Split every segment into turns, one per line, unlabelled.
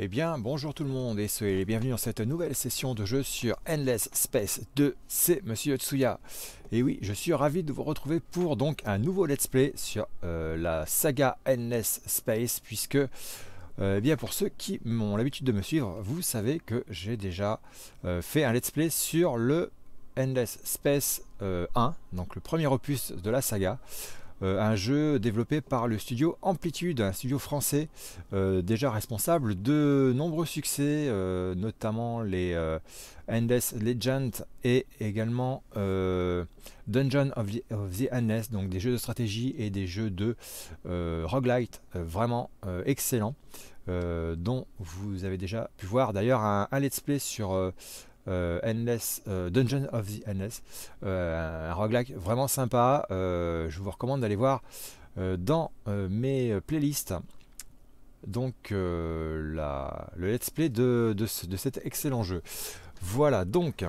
Eh bien, bonjour tout le monde et soyez les bienvenus dans cette nouvelle session de jeu sur Endless Space 2. C'est Monsieur Tsuya. Et oui, je suis ravi de vous retrouver pour donc un nouveau let's play sur euh, la saga Endless Space, puisque, euh, eh bien, pour ceux qui ont l'habitude de me suivre, vous savez que j'ai déjà euh, fait un let's play sur le Endless Space 1, donc le premier opus de la saga. Euh, un jeu développé par le studio Amplitude, un studio français euh, déjà responsable de nombreux succès, euh, notamment les Endless Legend et également Dungeon of the, of Endless, donc des jeux de stratégie et des jeux de roguelite vraiment excellents. dont vous avez déjà pu voir d'ailleurs un, let's play sur Endless, euh, Dungeon of the Endless, euh, un roguelike vraiment sympa. je vous recommande d'aller voir dans mes playlists donc la, le let's play de, de, cet excellent jeu. Voilà, donc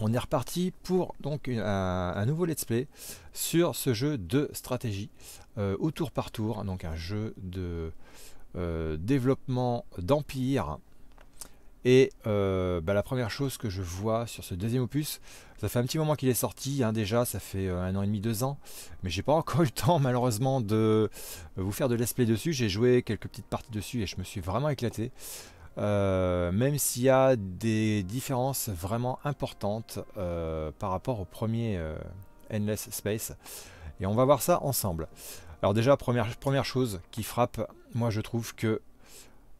on est reparti pour donc un, nouveau let's play sur ce jeu de stratégie au tour par tour, donc un jeu de développement d'empire et euh, bah, la première chose que je vois sur ce deuxième opus, ça fait un petit moment qu'il est sorti, hein, déjà, ça fait euh, un an et demi, deux ans, mais j'ai pas encore eu le temps malheureusement de euh, vous faire de let's play dessus. J'ai joué quelques petites parties dessus et je me suis vraiment éclaté. même s'il y a des différences vraiment importantes par rapport au premier Endless Space. Et on va voir ça ensemble. Alors déjà, première, première chose qui frappe, moi je trouve que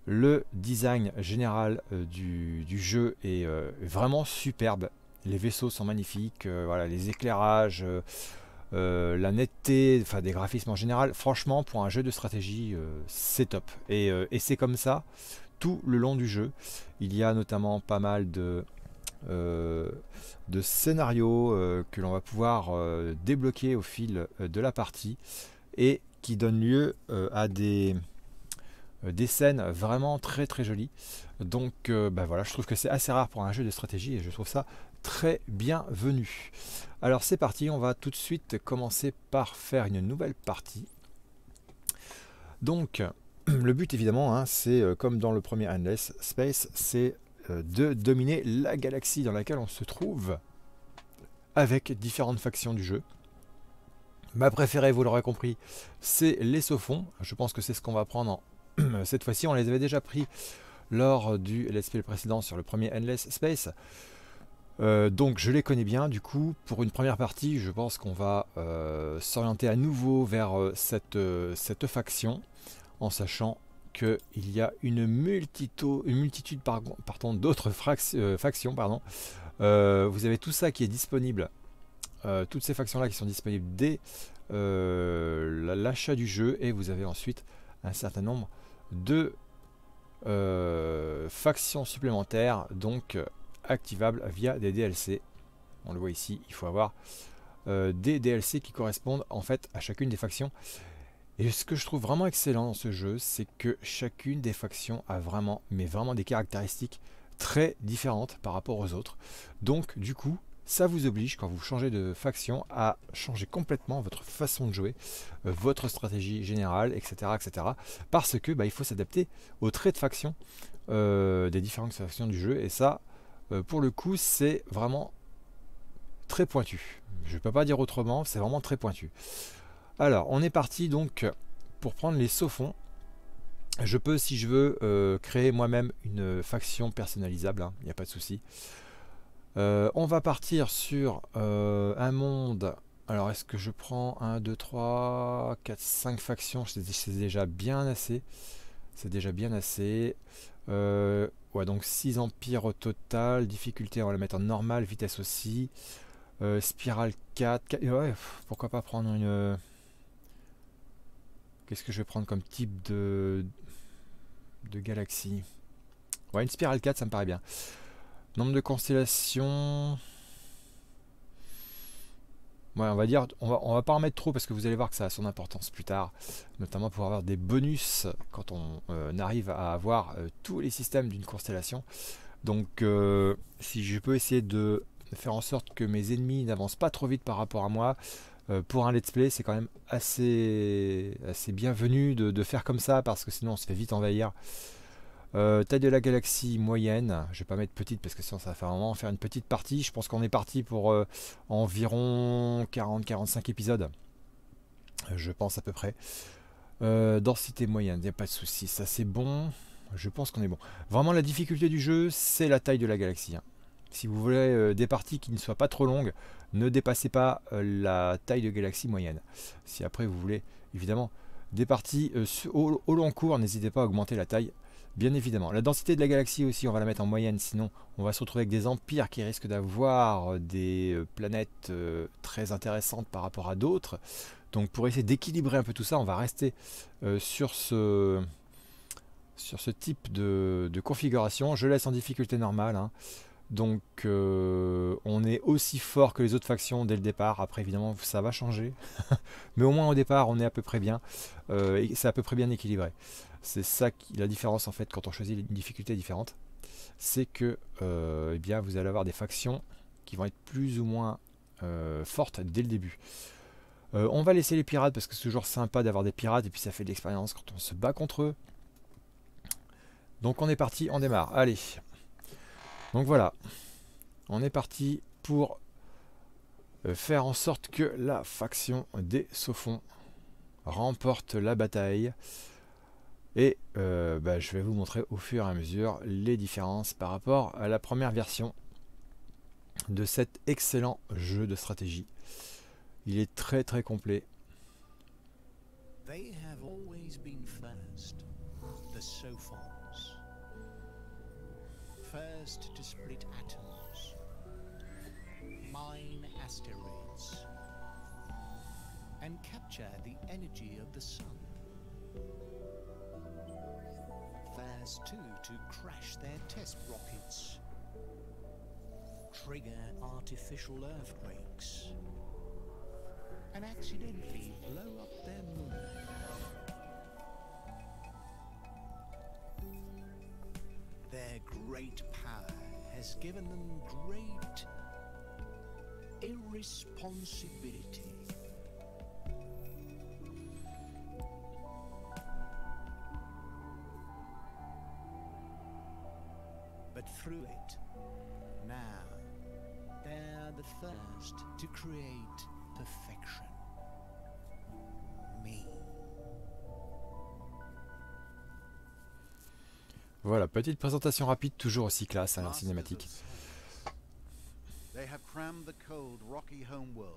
le design général euh, du, jeu est euh, vraiment superbe. Les vaisseaux sont magnifiques, euh, voilà, les éclairages, la netteté, enfin des graphismes en général. Franchement, pour un jeu de stratégie, c'est top. Et, c'est comme ça tout le long du jeu. Il y a notamment pas mal de, scénarios que l'on va pouvoir débloquer au fil de la partie et qui donnent lieu à des des scènes vraiment très très jolies. Donc euh, bah voilà, je trouve que c'est assez rare pour un jeu de stratégie et je trouve ça très bienvenu. Alors c'est parti, on va tout de suite commencer par faire une nouvelle partie. Donc le but évidemment, hein, c'est euh, comme dans le premier Endless Space, c'est de dominer la galaxie dans laquelle on se trouve avec différentes factions du jeu. Ma préférée, vous l'aurez compris, c'est les Sophons. Je pense que c'est ce qu'on va prendre en Cette fois-ci, on les avait déjà pris lors du let's play précédent sur le premier Endless Space. Euh, donc je les connais bien, du coup pour une première partie je pense qu'on va euh, s'orienter à nouveau vers euh, cette, cette, faction en sachant qu'il y a une, multitude, une multitude d'autres factions. Pardon. vous avez tout ça qui est disponible, toutes ces factions là qui sont disponibles dès l'achat du jeu et vous avez ensuite un certain nombre de euh, factions supplémentaires, donc euh, activables via des DLC. On le voit ici, il faut avoir euh, des DLC qui correspondent en fait à chacune des factions. Et ce que je trouve vraiment excellent dans ce jeu, c'est que chacune des factions a vraiment, mais vraiment des caractéristiques très différentes par rapport aux autres. Donc du coup, ça vous oblige, quand vous changez de faction, à changer complètement votre façon de jouer, euh, votre stratégie générale, etc. etc. parce que bah, il faut s'adapter aux traits de faction euh, des différentes factions du jeu. Et ça, euh, pour le coup, c'est vraiment très pointu. Je ne peux pas dire autrement, c'est vraiment très pointu. Alors, on est parti donc pour prendre les saufons. Je peux, si je veux, créer moi-même une faction personnalisable, hein, il n'y a pas de souci. Euh, on va partir sur euh, un monde. Alors, est-ce que je prends 1, 2, 3, 4, 5 factions? C'est déjà bien assez. C'est déjà bien assez. Euh, ouais, donc 6 empires au total. Difficulté, on va la mettre en normal. Vitesse aussi. spirale 4. Ouais, pourquoi pas prendre une... Qu'est-ce que je vais prendre comme type de, de galaxie? Ouais, une spirale 4, ça me paraît bien. Nombre de constellations. Ouais, on va dire, on va, va pas en mettre trop parce que vous allez voir que ça a son importance plus tard, notamment pour avoir des bonus quand on euh, arrive à avoir euh, tous les systèmes d'une constellation. Donc, euh, si je peux essayer de faire en sorte que mes ennemis n'avancent pas trop vite par rapport à moi, pour un let's play, c'est quand même assez, assez bienvenu de, faire comme ça parce que sinon on se fait vite envahir Euh, taille de la galaxie moyenne, je vais pas mettre petite parce que sinon ça va faire vraiment faire une petite partie. Je pense qu'on est parti pour euh, environ 40-45 épisodes. Je pense à peu près. Euh, densité moyenne, il n'y a pas de souci, ça c'est bon. Je pense qu'on est bon. Vraiment la difficulté du jeu, c'est la taille de la galaxie. Hein. Si vous voulez des parties qui ne soient pas trop longues, ne dépassez pas la taille de galaxie moyenne. Si après vous voulez évidemment des parties au long cours, n'hésitez pas à augmenter la taille Bien évidemment. La densité de la galaxie aussi, on va la mettre en moyenne, sinon on va se retrouver avec des empires qui risquent d'avoir des euh, planètes euh, très intéressantes par rapport à d'autres. Donc pour essayer d'équilibrer un peu tout ça, on va rester euh, sur, ce, type de, configuration. Je laisse en difficulté normale. Hein. Donc on est aussi fort que les autres factions dès le départ. Après évidemment ça va changer. Mais au moins au départ on est à peu près bien. c'est à peu près bien équilibré. C'est ça qui, la différence en fait quand on choisit une difficulté différente. C'est que euh, eh bien, vous allez avoir des factions qui vont être plus ou moins euh, fortes dès le début. Euh, on va laisser les pirates parce que c'est toujours sympa d'avoir des pirates et puis ça fait de l'expérience quand on se bat contre eux. Donc on est parti, on démarre. Allez. Donc voilà. On est parti pour faire en sorte que la faction des Sophons remporte la bataille. Et euh, bah, je vais vous montrer au fur et à mesure les différences par rapport à la première version de cet excellent jeu de stratégie. Il est très très complet. They have always been first, the Sophons. First to split atoms, mine asteroids, and capture the energy of the sun. First, too, to crash their test rockets, trigger artificial earthquakes, and accidentally blow up their moon. Their great power has given them great irresponsibility. Through it. Now, they're the first to create perfection. Me. Voilà, petite présentation rapide, toujours aussi classe à hein, la cinématique.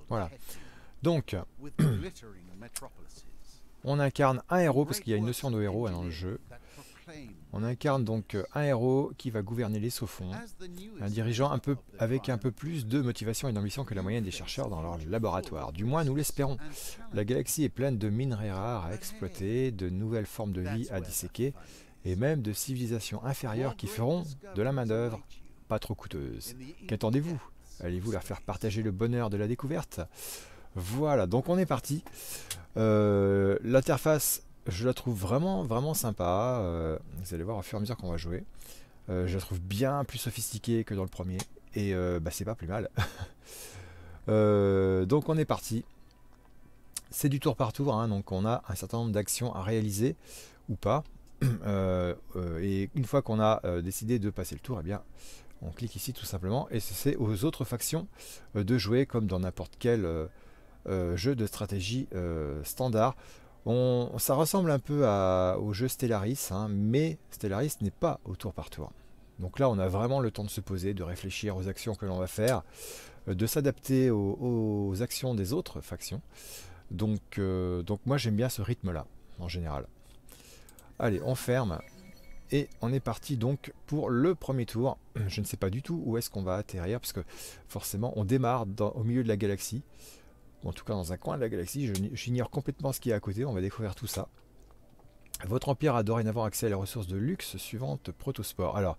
Voilà. Donc, on incarne un héros, parce qu'il y a une notion de héros dans le jeu. On incarne donc euh, un héros qui va gouverner les Sophons, un dirigeant un peu, avec un peu plus de motivation et d'ambition que la moyenne des chercheurs dans leur laboratoire. Du moins, nous l'espérons. La galaxie est pleine de minerais rares à exploiter, de nouvelles formes de vie à disséquer, et même de civilisations inférieures qui feront de la main-d'œuvre pas trop coûteuse. Qu'attendez-vous? Allez-vous leur faire partager le bonheur de la découverte? Voilà, donc on est parti. Euh, l'interface je la trouve vraiment, vraiment sympa. Euh, vous allez voir au fur et à mesure qu'on va jouer. Euh, je la trouve bien plus sophistiquée que dans le premier. Et euh, bah, c'est pas plus mal. donc on est parti. C'est du tour par tour, hein, donc on a un certain nombre d'actions à réaliser ou pas. et une fois qu'on a décidé de passer le tour, eh bien, on clique ici tout simplement. Et c'est aux autres factions de jouer comme dans n'importe quel jeu de stratégie standard ça ressemble un peu au jeu Stellaris, hein, mais Stellaris n'est pas au tour par tour. Donc là, on a vraiment le temps de se poser, de réfléchir aux actions que l'on va faire, euh, de s'adapter aux, actions des autres factions. Donc, euh, donc moi, j'aime bien ce rythme-là, en général. Allez, on ferme. Et on est parti donc pour le premier tour. Je ne sais pas du tout où est-ce qu'on va atterrir, parce que forcément, on démarre au milieu de la galaxie en tout cas dans un coin de la galaxie. J'ignore complètement ce qui est à côté, on va découvrir tout ça. Votre empire a dorénavant accès à les ressources de luxe suivantes Protosport. Alors,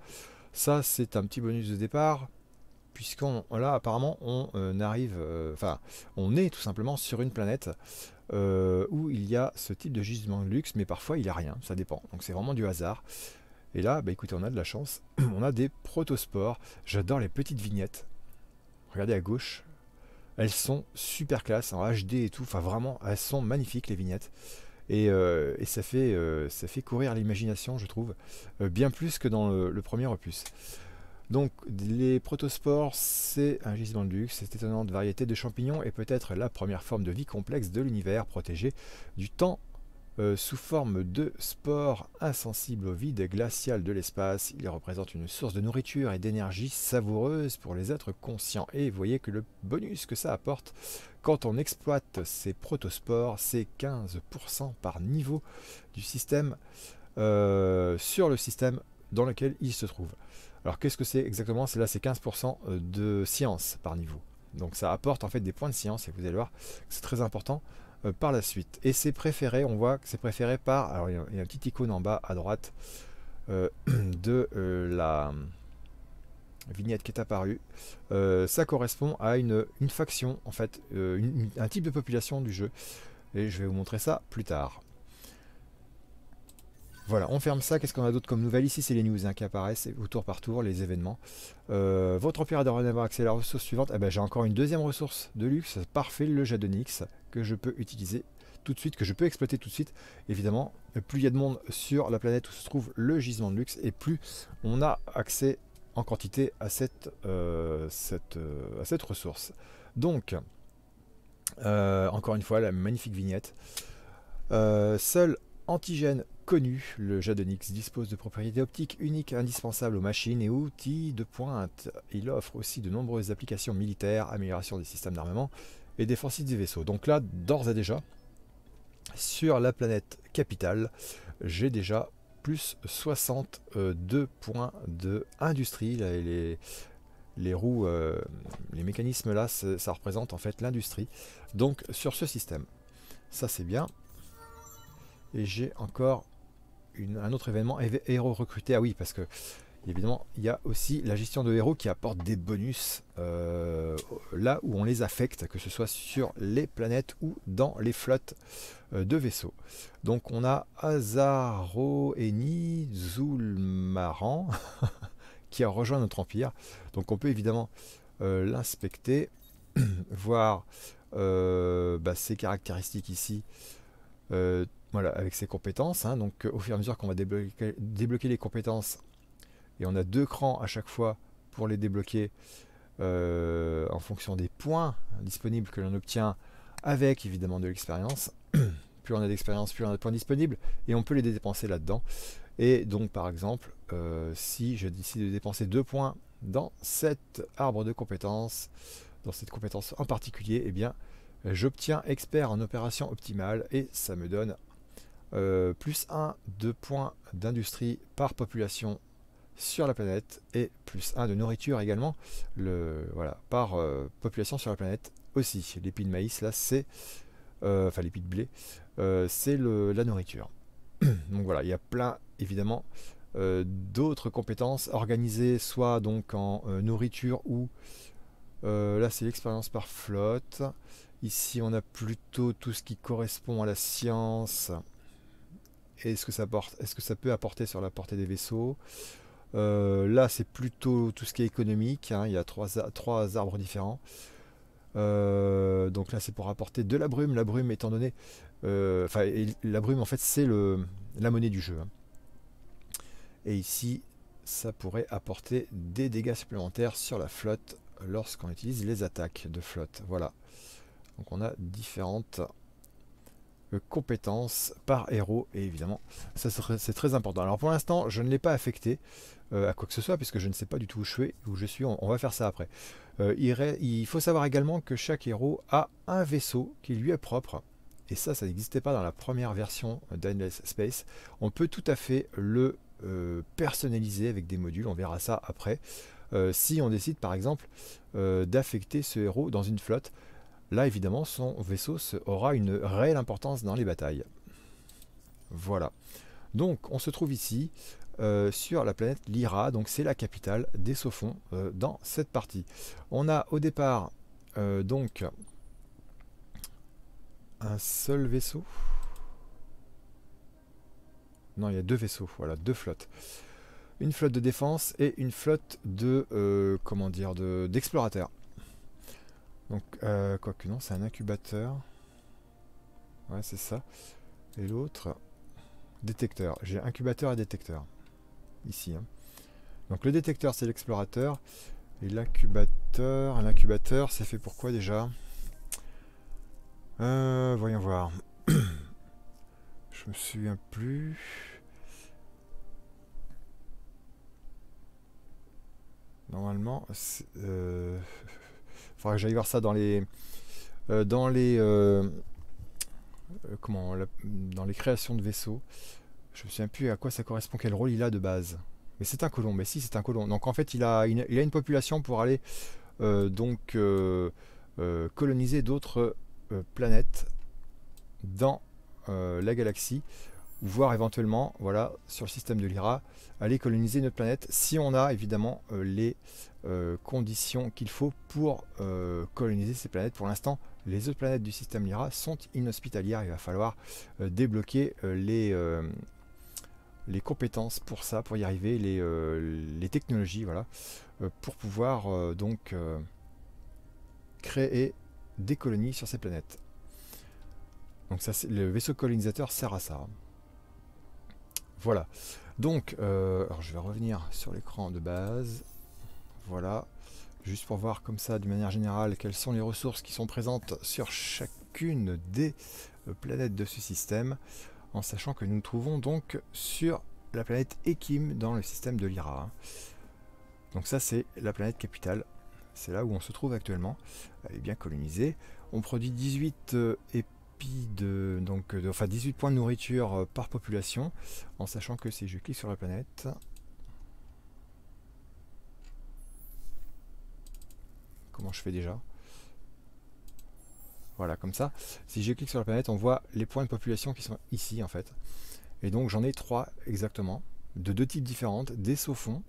ça c'est un petit bonus de départ, puisqu'on là apparemment on euh, arrive, euh, enfin on est tout simplement sur une planète euh, où il y a ce type de gisement de luxe, mais parfois il n'y a rien, ça dépend. Donc c'est vraiment du hasard. Et là, bah écoutez, on a de la chance. on a des protosports. J'adore les petites vignettes. Regardez à gauche, elles sont super classe en HD et tout. Enfin, vraiment, elles sont magnifiques les vignettes. Et, ça, fait, ça fait courir l'imagination, je trouve, bien plus que dans le, premier opus. Donc les protospores, c'est un gisement de luxe, cette étonnante variété de champignons est peut-être la première forme de vie complexe de l'univers protégé du temps euh, sous forme de spores insensibles au vide glacial de l'espace. Il représente une source de nourriture et d'énergie savoureuse pour les êtres conscients. Et vous voyez que le bonus que ça apporte quand on exploite ces protospores, c'est 15% par niveau du système euh, sur le système dans lequel il se trouve. Alors qu'est-ce que c'est exactement? C'est là c'est 15% de science par niveau. Donc ça apporte en fait des points de science et vous allez voir c'est très important euh, par la suite. Et c'est préféré, on voit que c'est préféré par, alors il y, a, un petit icône en bas à droite euh, de euh, la vignette qui est apparue. ça correspond à une, faction, en fait, un type de population du jeu. Et je vais vous montrer ça plus tard. Voilà, on ferme ça. Qu'est-ce qu'on a d'autre comme nouvelle Ici, c'est les news hein, qui apparaissent au tour par tour, les événements. votre empire a dorénavant accès à la ressource suivante. Eh ben, J'ai encore une deuxième ressource de luxe. Parfait, le Jadonix que je peux utiliser tout de suite, que je peux exploiter tout de suite. Évidemment, plus il y a de monde sur la planète où se trouve le gisement de luxe, et plus on a accès en quantité à cette, euh, euh, ressource. Donc, euh, encore une fois, la magnifique vignette. seul antigène connu, le Jadonix dispose de propriétés optiques uniques indispensables aux machines et outils de pointe. Il offre aussi de nombreuses applications militaires, amélioration des systèmes d'armement et défensif des vaisseaux. Donc là, d'ores et déjà, sur la planète capitale, j'ai déjà plus 62 points de industrie. les, les roues, euh, les mécanismes là, ça représente en fait l'industrie. Donc sur ce système, ça c'est bien. Et j'ai encore un autre événement, héros recruté. Ah oui, parce que évidemment, il y a aussi la gestion de héros qui apporte des bonus euh, là où on les affecte, que ce soit sur les planètes ou dans les flottes euh, de vaisseaux. Donc on a Azaro Eni Zulmaran qui a rejoint notre empire. Donc on peut évidemment euh, l'inspecter, voir bah, ses caractéristiques ici. Voilà, avec ses compétences. Hein. donc au fur et à mesure qu'on va débloquer les compétences et on a deux crans à chaque fois pour les débloquer euh, en fonction des points disponibles que l'on obtient avec évidemment de l'expérience. plus on a d'expérience, plus on a de points disponibles et on peut les dépenser là-dedans. Et donc par exemple, euh, si je décide de dépenser deux points dans cet arbre de compétences, dans cette compétence en particulier, eh bien j'obtiens expert en opération optimale et ça me donne euh, plus 1 de points d'industrie par population sur la planète et plus 1 de nourriture également le, voilà, par euh, population sur la planète aussi. L'épi de maïs là c'est euh, enfin l'épi de blé c'est la nourriture. donc voilà, il y a plein évidemment d'autres compétences organisées soit donc en nourriture ou là c'est l'expérience par flotte. Ici on a plutôt tout ce qui correspond à la science. Est-ce que ça, est -ce que ça peut apporter sur la portée des vaisseaux? Euh, là, c'est plutôt tout ce qui est économique. Hein. il y a trois, trois arbres différents. Euh, donc là, c'est pour apporter de la brume. La brume, étant donné, euh, enfin, la brume, en fait, c'est la monnaie du jeu. Hein. Et ici, ça pourrait apporter des dégâts supplémentaires sur la flotte lorsqu'on utilise les attaques de flotte. Voilà. Donc on a différentes compétences par héros et évidemment ça c'est très important. Alors pour l'instant je ne l'ai pas affecté euh, à quoi que ce soit puisque je ne sais pas du tout où je suis. Où je suis on, va faire ça après. Euh, il, faut savoir également que chaque héros a un vaisseau qui lui est propre. Et ça, ça n'existait pas dans la première version d'Endless Space. On peut tout à fait le euh, personnaliser avec des modules, on verra ça après. si on décide par exemple d'affecter ce héros dans une flotte, Là, évidemment, son vaisseau aura une réelle importance dans les batailles. Voilà. Donc, on se trouve ici euh, sur la planète Lyra. Donc, c'est la capitale des Sophons euh, dans cette partie. On a au départ, euh, donc, un seul vaisseau. Non, il y a deux vaisseaux. Voilà, deux flottes. Une flotte de défense et une flotte de, comment dire, d'explorateurs. Donc, euh, quoique non, c'est un incubateur. Ouais, c'est ça. Et l'autre, détecteur. J'ai incubateur et détecteur. Ici. Hein. Donc le détecteur, c'est l'explorateur. Et l'incubateur, l'incubateur, c'est fait pour quoi déjà? Euh, Voyons voir. Je me souviens plus. Normalement, euh, faudra que j'aille voir ça dans les, euh, dans les, euh, comment, dans les créations de vaisseaux. Je me souviens plus à quoi ça correspond, quel rôle il a de base. Mais c'est un colon, mais si c'est un colon. Donc en fait, il a, il a une population pour aller donc coloniser d'autres planètes dans la galaxie voire éventuellement, voilà, sur le système de Lyra, aller coloniser notre planète si on a évidemment euh, les euh, conditions qu'il faut pour euh, coloniser ces planètes. Pour l'instant, les autres planètes du système Lyra sont inhospitalières. Il va falloir débloquer les, les compétences pour ça, pour y arriver, les, les technologies, voilà, pour pouvoir donc créer des colonies sur ces planètes. Donc ça, le vaisseau colonisateur sert à ça. Voilà. Donc, euh, je vais revenir sur l'écran de base. Voilà. Juste pour voir comme ça, d'une manière générale, quelles sont les ressources qui sont présentes sur chacune des euh, planètes de ce système. En sachant que nous nous trouvons donc sur la planète Ekim dans le système de Lyra. Donc ça, c'est la planète capitale. C'est là où on se trouve actuellement. Elle est bien colonisée. On produit 18 et de, donc, de, enfin 18 points de nourriture euh, par population, en sachant que si je clique sur la planète, comment je fais déjà? Voilà, comme ça. Si je clique sur la planète, on voit les points de population qui sont ici en fait. Et donc j'en ai trois exactement, de deux types différentes, des saufonds,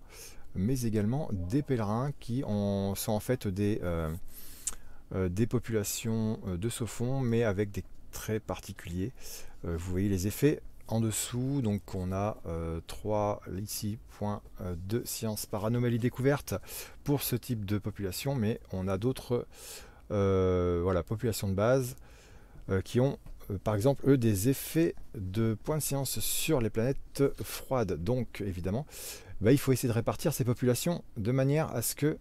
mais également des pèlerins qui sont en fait des, euh, euh, des populations de saufonds, mais avec des très particulier. Euh, vous voyez les effets en dessous, donc on a 3 euh, ici points euh, de science par anomalie découverte pour ce type de population, mais on a d'autres voilà, populations de base qui ont par exemple eux des effets de points de science sur les planètes froides. Donc évidemment, bah, il faut essayer de répartir ces populations de manière à ce que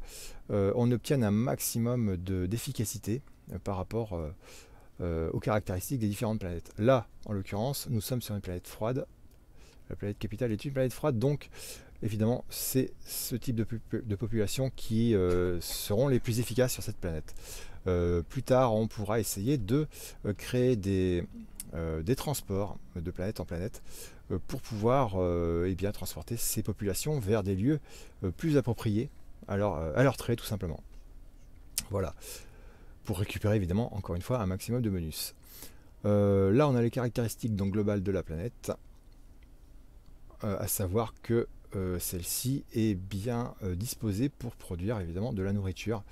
on obtienne un maximum d'efficacité par rapport aux caractéristiques des différentes planètes. Là, en l'occurrence, nous sommes sur une planète froide. La planète capitale est une planète froide, donc évidemment, c'est ce type de, population qui euh, seront les plus efficaces sur cette planète. Euh, plus tard, on pourra essayer de créer des, transports de planète en planète pour pouvoir eh bien, transporter ces populations vers des lieux plus appropriés à à leur trait, tout simplement. Voilà pour récupérer évidemment encore une fois un maximum de bonus. Euh, là on a les caractéristiques donc, globales de la planète, euh, à savoir que euh, celle-ci est bien disposée pour produire évidemment de la nourriture.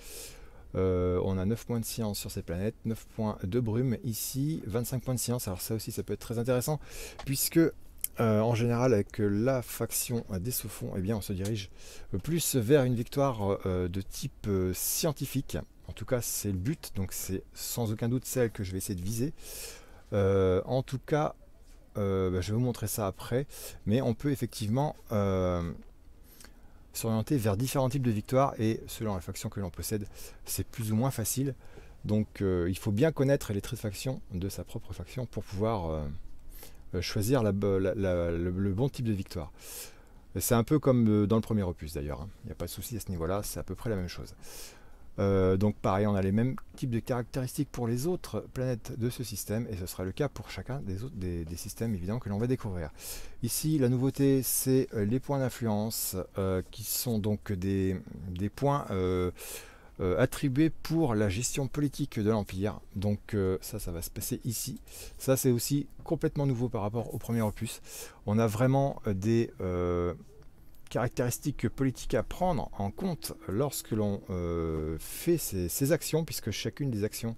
on a 9 points de science sur cette planète, 9 points de brume ici, 25 points de science. Alors ça aussi ça peut être très intéressant puisque en général avec la faction des Sophons, eh on se dirige plus vers une victoire de type scientifique en tout cas, c'est le but, donc c'est sans aucun doute celle que je vais essayer de viser. Euh, en tout cas, euh, bah, je vais vous montrer ça après, mais on peut effectivement euh, s'orienter vers différents types de victoires et selon la faction que l'on possède, c'est plus ou moins facile. Donc il faut bien connaître les traits de faction de sa propre faction pour pouvoir choisir le bon type de victoire. C'est un peu comme dans le premier opus d'ailleurs, hein. il n'y a pas de souci à ce niveau-là, c'est à peu près la même chose. Euh, donc pareil, on a les mêmes types de caractéristiques pour les autres planètes de ce système et ce sera le cas pour chacun des autres des, systèmes évidemment que l'on va découvrir. Ici, la nouveauté, c'est euh, les points d'influence euh, qui sont donc des, points attribués pour la gestion politique de l'Empire. Donc ça, ça va se passer ici. Ça, c'est aussi complètement nouveau par rapport au premier opus. On a vraiment des caractéristiques politiques à prendre en compte lorsque l'on euh, fait ces, actions, puisque chacune des actions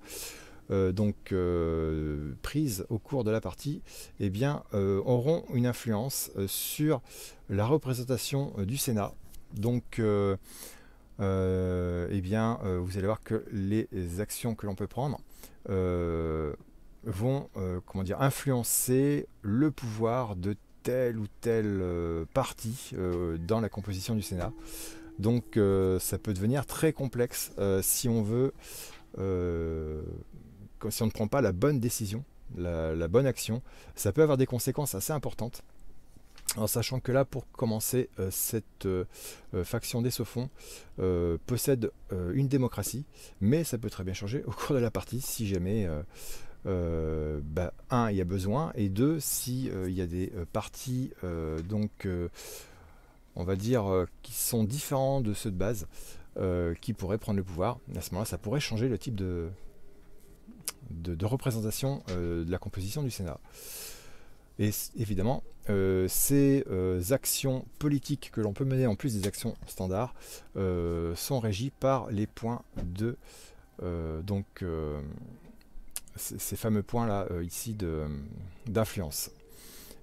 euh, donc euh, prises au cours de la partie, eh bien, auront une influence sur la représentation du Sénat. Donc, eh bien, vous allez voir que les actions que l'on peut prendre vont comment dire, influencer le pouvoir de telle ou telle partie dans la composition du Sénat. Donc ça peut devenir très complexe si on veut, si on ne prend pas la bonne décision, la bonne action. Ça peut avoir des conséquences assez importantes. En sachant que là, pour commencer, euh, cette euh, euh, faction des Sophons possède une démocratie, mais ça peut très bien changer au cours de la partie si jamais, bah, un, il y a besoin, et deux, si il y a des partis, donc, on va dire, qui sont différents de ceux de base, qui pourraient prendre le pouvoir. À ce moment-là, ça pourrait changer le type de, de représentation de la composition du Sénat. Et évidemment, euh, ces euh, actions politiques que l'on peut mener en plus des actions standards euh, sont régies par les points de donc ces fameux points là ici d'influence.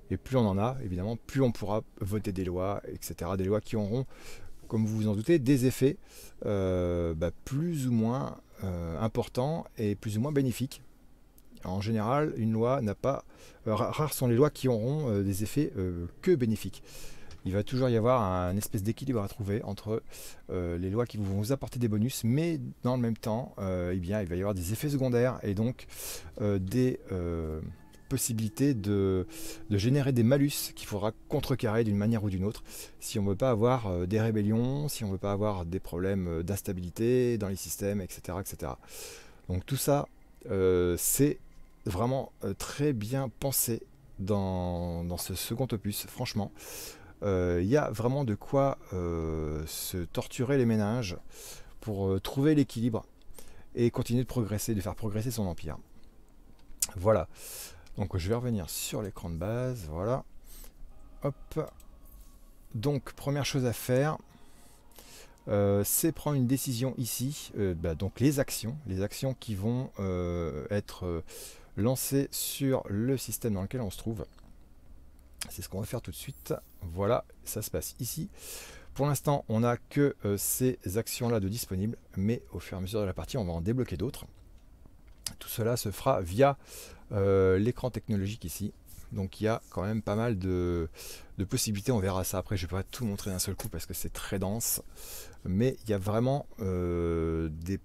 Et plus on en a, évidemment, plus on pourra voter des lois, etc. Des lois qui auront, comme vous vous en doutez, des effets bah, plus ou moins importants et plus ou moins bénéfiques en général, une loi n'a pas. Euh, rares sont les lois qui auront euh, des effets euh, que bénéfiques. Il va toujours y avoir un espèce d'équilibre à trouver entre les lois qui vont vous apporter des bonus, mais dans le même temps, eh bien, il va y avoir des effets secondaires et donc des possibilités de, générer des malus qu'il faudra contrecarrer d'une manière ou d'une autre si on ne veut pas avoir des rébellions, si on ne veut pas avoir des problèmes d'instabilité dans les systèmes, etc. etc. Donc tout ça, c'est vraiment euh, très bien pensé dans, ce second opus, franchement. Il euh, y a vraiment de quoi euh, se torturer les ménages pour trouver l'équilibre et continuer de progresser, de faire progresser son empire. Voilà. Donc je vais revenir sur l'écran de base. Voilà. Hop. Donc première chose à faire, c'est prendre une décision ici. Bah, donc les actions, les actions qui vont être lancer sur le système dans lequel on se trouve. C'est ce qu'on va faire tout de suite. Voilà, ça se passe ici. Pour l'instant, on n'a que euh, ces actions-là de disponibles, mais au fur et à mesure de la partie, on va en débloquer d'autres. Tout cela se fera via euh, l'écran technologique ici. Donc il y a quand même pas mal de, possibilités, on verra ça après, je ne vais pas tout montrer d'un seul coup parce que c'est très dense. Mais il y a vraiment euh, des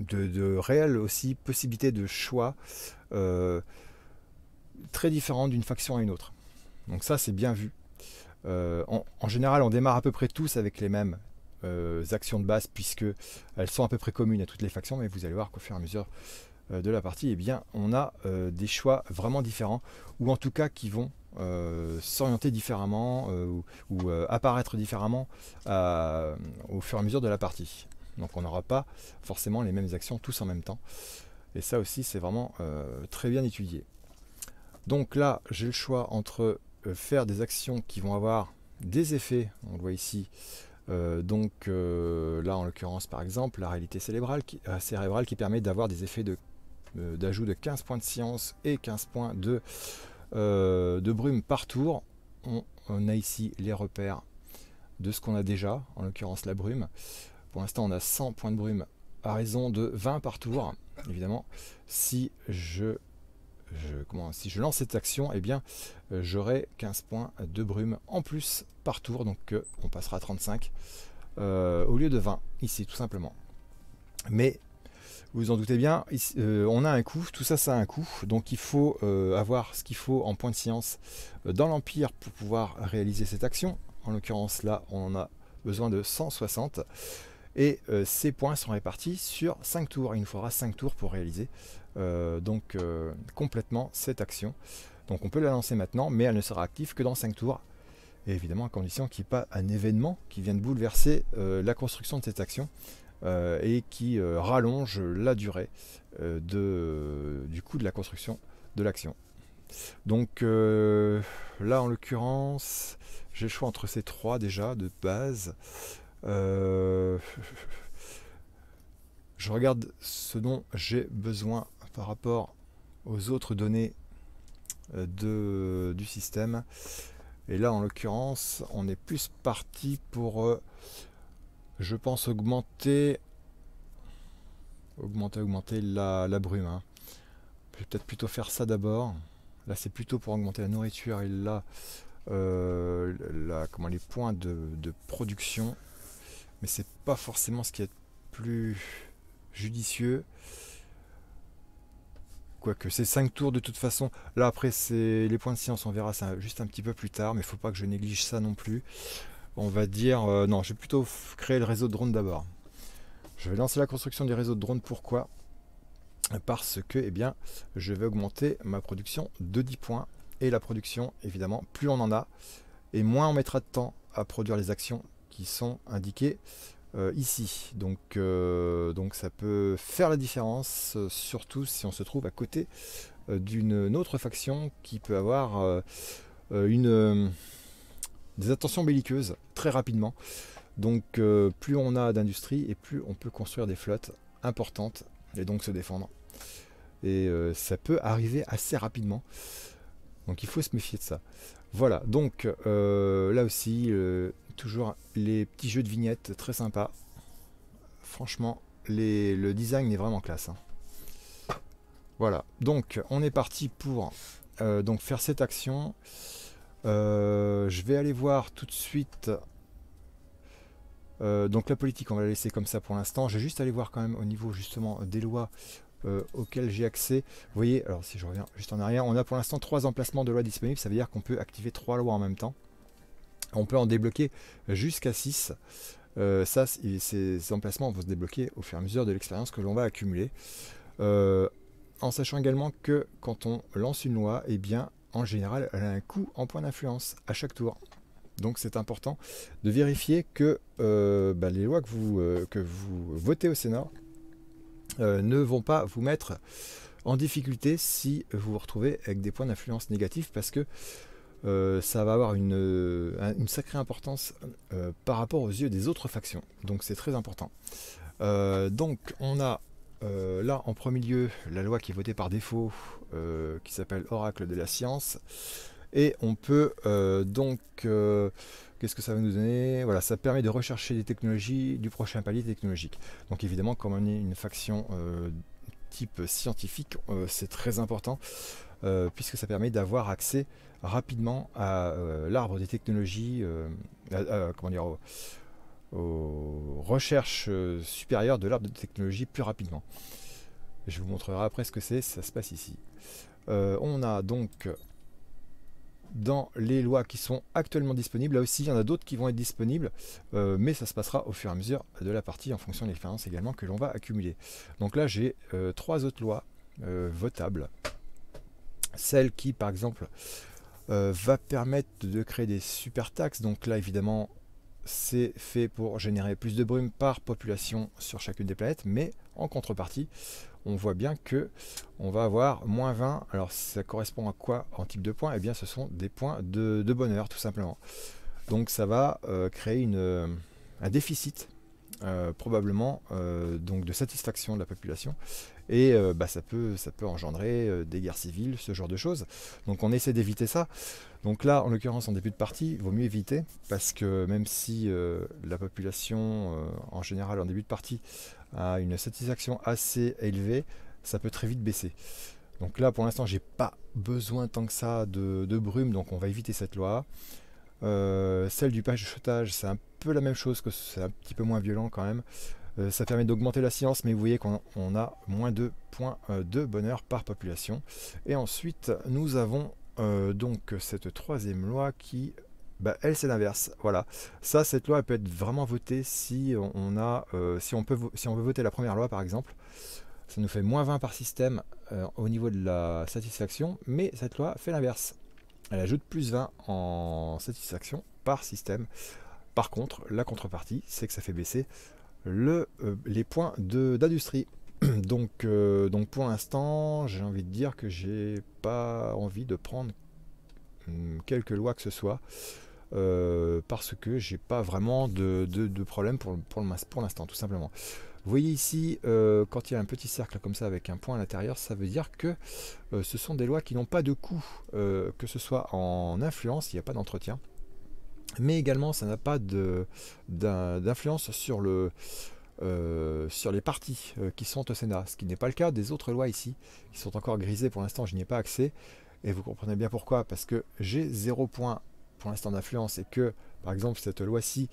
de, réelles aussi possibilités de choix euh, très différentes d'une faction à une autre. Donc ça c'est bien vu. Euh, en, général on démarre à peu près tous avec les mêmes euh, actions de base puisque elles sont à peu près communes à toutes les factions, mais vous allez voir qu'au fur et à mesure de la partie, eh bien, on a des choix vraiment différents, ou en tout cas qui vont s'orienter différemment ou, apparaître différemment au fur et à mesure de la partie. Donc on n'aura pas forcément les mêmes actions tous en même temps. Et ça aussi, c'est vraiment euh, très bien étudié. Donc là, j'ai le choix entre euh, faire des actions qui vont avoir des effets, on le voit ici. Euh, donc là, en l'occurrence, par exemple, la réalité cérébrale qui, permet d'avoir des effets d'ajout de, 15 points de science et 15 points de brume par tour. on, a ici les repères de ce qu'on a déjà, en l'occurrence la brume. Pour l'instant, on a 100 points de brume à raison de 20 par tour. Évidemment, si je, si je lance cette action, eh bien, euh, j'aurai 15 points de brume en plus par tour. Donc, euh, on passera à 35 euh, au lieu de 20 ici, tout simplement. Mais vous en doutez bien, on a un coût, tout ça, ça a un coût. Donc il faut avoir ce qu'il faut en points de science dans l'Empire pour pouvoir réaliser cette action. En l'occurrence, là, on a besoin de 160. Et euh, ces points sont répartis sur 5 tours. Il nous faudra 5 tours pour réaliser euh, donc euh, complètement cette action. Donc on peut la lancer maintenant, mais elle ne sera active que dans 5 tours. Et évidemment à condition qu'il n'y ait pas un événement qui vienne bouleverser la construction de cette action et qui rallonge la durée du coût de la construction de l'action. Donc là en l'occurrence, j'ai le choix entre ces trois déjà de base. Euh, je regarde ce dont j'ai besoin par rapport aux autres données euh, de, du système. Et là, en l'occurrence, on est plus parti pour, euh, je pense, augmenter, augmenter, augmenter la, brume. Hein. Je vais peut-être plutôt faire ça d'abord. Là, c'est plutôt pour augmenter la nourriture et là, euh, comment, les points de, production. Mais c'est pas forcément ce qui est plus judicieux. Quoique, c'est 5 tours de toute façon. Là, après, c'est les points de science, on verra ça juste un petit peu plus tard. Mais faut pas que je néglige ça non plus. On va dire, euh, non, je vais plutôt créer le réseau de drones d'abord. Je vais lancer la construction du réseau de drones. Pourquoi? Parce que, eh bien, je vais augmenter ma production de 10 points. Et la production, évidemment, plus on en a, et moins on mettra de temps à produire les actions sont indiquées euh, ici. Donc, euh, donc ça peut faire la différence, euh, surtout si on se trouve à côté d'une autre faction qui peut avoir une, des attentions belliqueuses très rapidement. Donc plus on a d'industrie et plus on peut construire des flottes importantes et donc se défendre. Et ça peut arriver assez rapidement. Donc il faut se méfier de ça. Voilà, donc là aussi, toujours les petits jeux de vignettes très sympas. Franchement, le design est vraiment classe. Hein. Voilà, donc on est parti pour euh, donc faire cette action. Euh, je vais aller voir tout de suite. Euh, donc la politique, on va la laisser comme ça pour l'instant. Je vais juste aller voir quand même au niveau justement des lois auxquelles j'ai accès. Vous voyez, alors si je reviens juste en arrière, on a pour l'instant trois emplacements de lois disponibles. Ça veut dire qu'on peut activer trois lois en même temps. On peut en débloquer jusqu'à 6. Euh, ça, ces emplacements vont se débloquer au fur et à mesure de l'expérience que l'on va accumuler. Euh, en sachant également que quand on lance une loi, eh bien, en général, elle a un coût en point d'influence à chaque tour. Donc c'est important de vérifier que euh, bah, les lois que vous, que vous votez au Sénat ne vont pas vous mettre en difficulté si vous vous retrouvez avec des points d'influence négatifs parce que euh, ça va avoir une, euh, sacrée importance euh, par rapport aux yeux des autres factions. Donc c'est très important. donc on a là en premier lieu la loi qui est votée par défaut, qui s'appelle Oracle de la science. Et on peut donc... Qu'est-ce que ça va nous donner? Voilà, ça permet de rechercher des technologies du prochain palier technologique. Donc évidemment, comme on est une faction type scientifique, c'est très important puisque ça permet d'avoir accès rapidement à euh, l'arbre des technologies, euh, comment dire, aux, recherches euh, supérieures de l'arbre de technologie plus rapidement. Je vous montrerai après ce que c'est, ça se passe ici. on a donc dans les lois qui sont actuellement disponibles. Là aussi, il y en a d'autres qui vont être disponibles, mais ça se passera au fur et à mesure de la partie en fonction de l'expérience également que l'on va accumuler. Donc là, j'ai trois autres lois votables. Celle qui, par exemple, euh, va permettre de créer des super taxes. Donc là, évidemment, c'est fait pour générer plus de brume par population sur chacune des planètes, mais en contrepartie, on voit bien que on va avoir moins 20. Alors ça correspond à quoi en type de points? Eh bien ce sont des points de, bonheur tout simplement. Donc ça va euh, créer une, un déficit euh, probablement donc de satisfaction de la population et euh, bah, ça, peut, ça peut engendrer euh, des guerres civiles, ce genre de choses. Donc on essaie d'éviter ça. Donc là, en l'occurrence, en début de partie, il vaut mieux éviter, parce que même si euh, la population, en général, en début de partie, a une satisfaction assez élevée, ça peut très vite baisser. Donc là, pour l'instant, j'ai pas besoin tant que ça de, brume, donc on va éviter cette loi. celle du page de c'est un peu la même chose, que c'est un petit peu moins violent quand même. Euh, ça permet d'augmenter la science, mais vous voyez qu'on a moins de points euh, de bonheur par population. Et ensuite, nous avons euh, donc cette troisième loi qui bah, elle c'est l'inverse. Voilà. Ça, cette loi peut être vraiment votée si on a, si on peut, si on veut voter la première loi par exemple. Ça nous fait moins 20 par système au niveau de la satisfaction, mais cette loi fait l'inverse. Elle ajoute plus 20 en satisfaction par système. Par contre, la contrepartie, c'est que ça fait baisser le, euh, les points d'industrie. Donc, euh, donc pour l'instant, j'ai envie de dire que j'ai pas envie de prendre hum, quelques lois que ce soit. Euh, parce que j'ai pas vraiment de, problème pour, pour, pour l'instant, tout simplement. Vous voyez ici, quand il y a un petit cercle comme ça avec un point à l'intérieur, ça veut dire que ce sont des lois qui n'ont pas de coût, que ce soit en influence, il n'y a pas d'entretien, mais également ça n'a pas d'influence sur le, sur les parties qui sont au Sénat, ce qui n'est pas le cas des autres lois ici, qui sont encore grisées pour l'instant, je n'y ai pas accès, et vous comprenez bien pourquoi, parce que j'ai 0 points pour l'instant d'influence, et que, par exemple, cette loi-ci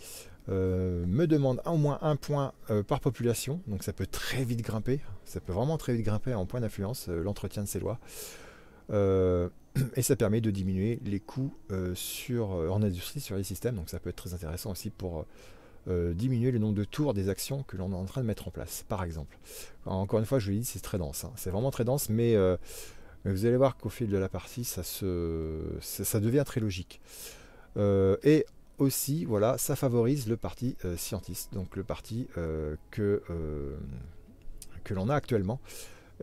me demande au moins un point par population, donc ça peut très vite grimper, ça peut vraiment très vite grimper en point d'influence, l'entretien de ces lois. et ça permet de diminuer les coûts sur, en industrie sur les systèmes, donc ça peut être très intéressant aussi pour euh, diminuer le nombre de tours des actions que l'on est en train de mettre en place, par exemple. Encore une fois, je vous l'ai dit, c'est très dense. Hein. C'est vraiment très dense, euh, mais, vous allez voir qu'au fil de la partie, ça, devient très logique. Euh, et aussi, voilà, ça favorise le parti scientiste, donc le parti que l'on a actuellement.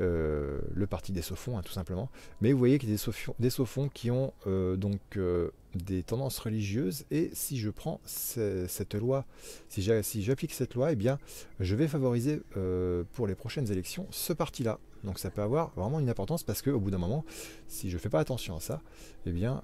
Euh, le parti des Sophons, hein, tout simplement. Mais vous voyez qu'il y a des Sophons, qui ont euh, donc euh, des tendances religieuses. Et si je prends cette loi, si j'applique cette loi, eh bien, je vais favoriser pour les prochaines élections ce parti-là. Donc ça peut avoir vraiment une importance parce qu'au bout d'un moment, si je ne fais pas attention à ça, eh bien,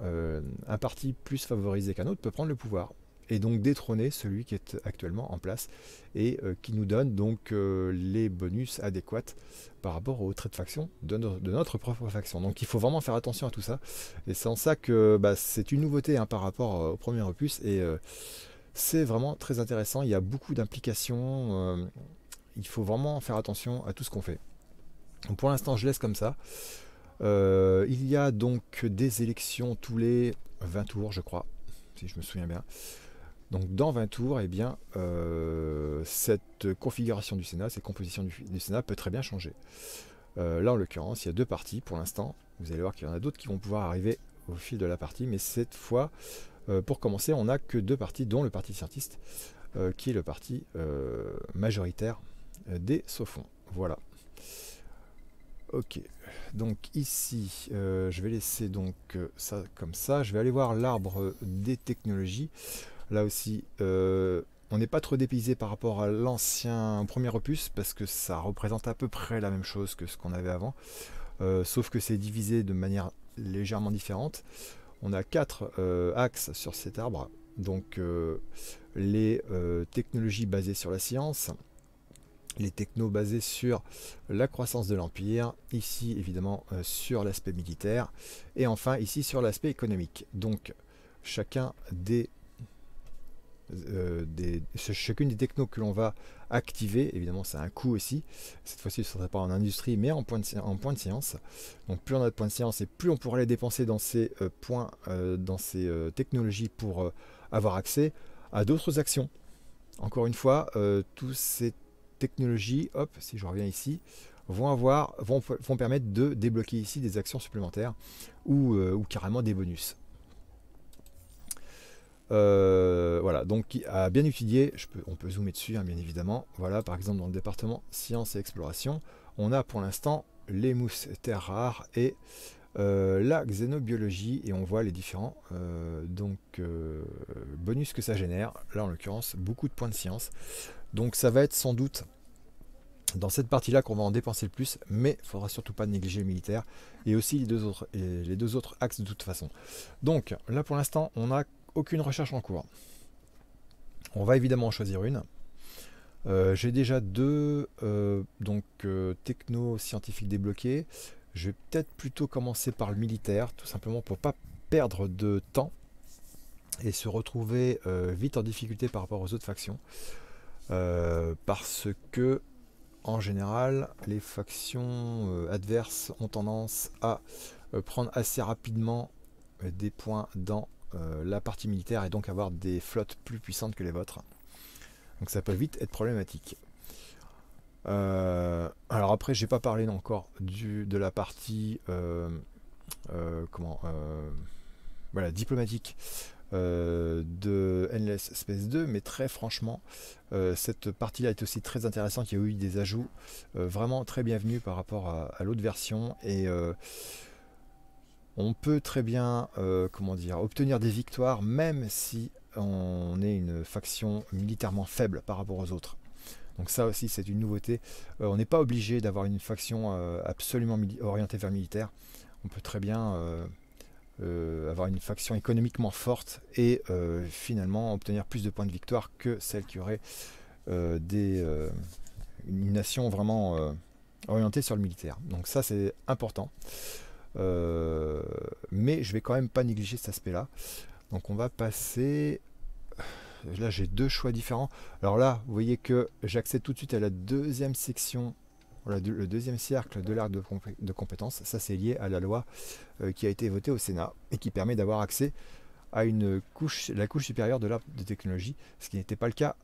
un parti plus favorisé qu'un autre peut prendre le pouvoir et donc détrôner celui qui est actuellement en place et euh, qui nous donne donc euh, les bonus adéquats par rapport aux traits de faction de, notre propre faction. Donc il faut vraiment faire attention à tout ça et c'est en ça que bah, c'est une nouveauté hein, par rapport euh, au premier opus et c'est vraiment très intéressant. Il y a beaucoup d'implications. il faut vraiment faire attention à tout ce qu'on fait. pour l'instant je laisse comme ça. il y a donc des élections tous les 20 tours je crois si je me souviens bien. Donc dans 20 tours, eh bien, euh, cette configuration du Sénat, cette composition du, Sénat peut très bien changer. Euh, là, en l'occurrence, il y a deux parties pour l'instant. Vous allez voir qu'il y en a d'autres qui vont pouvoir arriver au fil de la partie, mais cette fois, euh, pour commencer, on n'a que deux partis, dont le parti scientiste, qui est le parti majoritaire des Sophons. Voilà. Ok, donc ici, je vais laisser donc ça comme ça. Je vais aller voir l'arbre des technologies. Là aussi, euh, on n'est pas trop dépaysé par rapport à l'ancien premier opus parce que ça représente à peu près la même chose que ce qu'on avait avant, euh, sauf que c'est divisé de manière légèrement différente. On a quatre euh, axes sur cet arbre, donc les technologies basées sur la science, les technos basés sur la croissance de l'empire, ici évidemment sur l'aspect militaire, et enfin ici sur l'aspect économique. Donc chacun des euh, chacune des technos que l'on va activer, évidemment c'est un coût aussi, cette fois-ci ce ne sera pas en industrie mais en point, de, en de science. Donc plus on a de points de science et plus on pourra les dépenser dans ces euh, points, euh, dans ces technologies pour avoir accès à d'autres actions. Encore une fois, toutes ces technologies, hop, si je reviens ici, vont avoir, vont, permettre de débloquer ici des actions supplémentaires ou carrément des bonus. Euh, voilà, donc à bien étudier, on peut zoomer dessus hein, bien évidemment. Voilà, par exemple dans le département sciences et exploration, on a pour l'instant les mousses terres rares et euh, la xénobiologie et on voit les différents euh, donc bonus que ça génère. Là en l'occurrence beaucoup de points de science. Donc ça va être sans doute dans cette partie-là qu'on va en dépenser le plus, mais il faudra surtout pas négliger le militaire et aussi les deux autres axes de toute façon. Donc là pour l'instant on a aucune recherche en cours. On va évidemment en choisir une. Euh, j'ai déjà deux euh, donc euh, techno scientifiques débloqués. Je vais peut-être plutôt commencer par le militaire, tout simplement pour pas perdre de temps et se retrouver vite en difficulté par rapport aux autres factions. parce que en général, les factions adverses ont tendance à prendre assez rapidement des points dans la partie militaire et donc avoir des flottes plus puissantes que les vôtres. Donc ça peut vite être problématique. Euh, alors après, j'ai pas parlé encore du, de la partie euh, comment voilà diplomatique de Endless Space 2, mais très franchement, cette partie-là est aussi très intéressante. Il y a eu des ajouts vraiment très bienvenus par rapport à, à l'autre version et on peut très bien euh, comment dire, obtenir des victoires même si on est une faction militairement faible par rapport aux autres. Donc ça aussi c'est une nouveauté. Euh, on n'est pas obligé d'avoir une faction euh, absolument orientée vers le militaire. On peut très bien avoir une faction économiquement forte et finalement obtenir plus de points de victoire que celle qui aurait des, une nation vraiment orientée sur le militaire. Donc ça c'est important. Mais je vais quand même pas négliger cet aspect-là. Donc on va passer là j'ai deux choix différents. Alors là, vous voyez que j'accède tout de suite à la deuxième section, le deuxième cercle de l'arc de, compétences. Ça c'est lié à la loi euh, qui a été votée au Sénat et qui permet d'avoir accès à une couche, la couche supérieure de l'arbre de technologie, ce qui n'était pas le cas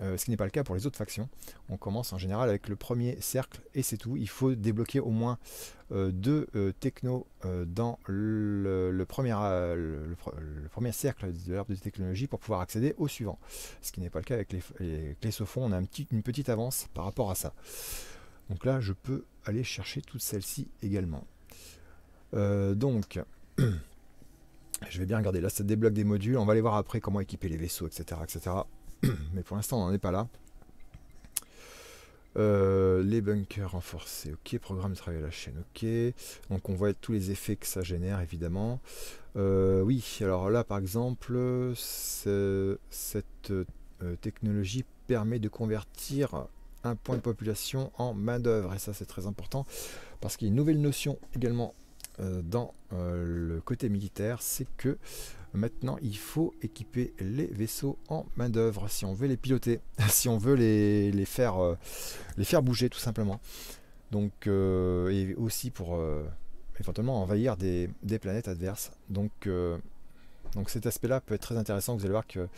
euh, ce qui n'est pas le cas pour les autres factions. On commence en général avec le premier cercle et c'est tout. Il faut débloquer au moins euh, deux euh, technos dans le, premier, le, premier, cercle de l'arbre de technologie pour pouvoir accéder au suivant. Ce qui n'est pas le cas avec les, les, On a un petit, une petite avance par rapport à ça. Donc là, je peux aller chercher toutes celles-ci également. donc, je vais bien regarder. Là, ça débloque des modules. On va aller voir après comment équiper les vaisseaux, etc. etc. mais pour l'instant on n'en est pas là. Euh, les bunkers renforcés, ok. Programme de travail à la chaîne, ok. Donc on voit tous les effets que ça génère, évidemment. Euh, oui, alors là, par exemple, cette euh, technologie permet de convertir un point de population en main d'œuvre. Et ça, c'est très important parce qu'il y a une nouvelle notion également dans le côté militaire, c'est que Maintenant, il faut équiper les vaisseaux en main d'œuvre si on veut les piloter, si on veut les, faire, euh, les faire bouger tout simplement. Donc, euh, et aussi pour euh, éventuellement envahir des, planètes adverses. Donc, donc cet aspect-là peut être très intéressant. Vous allez voir que